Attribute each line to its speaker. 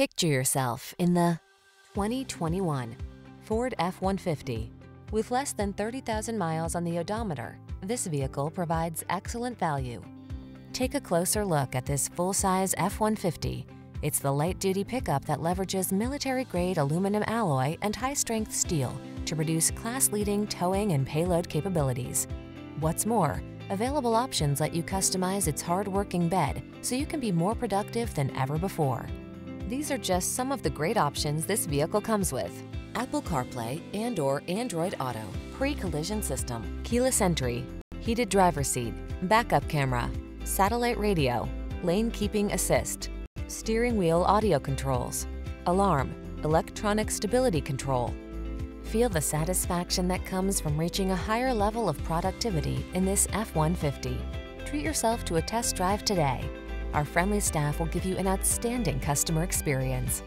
Speaker 1: Picture yourself in the 2021 Ford F-150. With less than 30,000 miles on the odometer, this vehicle provides excellent value. Take a closer look at this full-size F-150. It's the light-duty pickup that leverages military-grade aluminum alloy and high-strength steel to produce class-leading towing and payload capabilities. What's more, available options let you customize its hard-working bed so you can be more productive than ever before. These are just some of the great options this vehicle comes with. Apple CarPlay and or Android Auto, pre-collision system, keyless entry, heated driver seat, backup camera, satellite radio, lane keeping assist, steering wheel audio controls, alarm, electronic stability control. Feel the satisfaction that comes from reaching a higher level of productivity in this F-150. Treat yourself to a test drive today. Our friendly staff will give you an outstanding customer experience.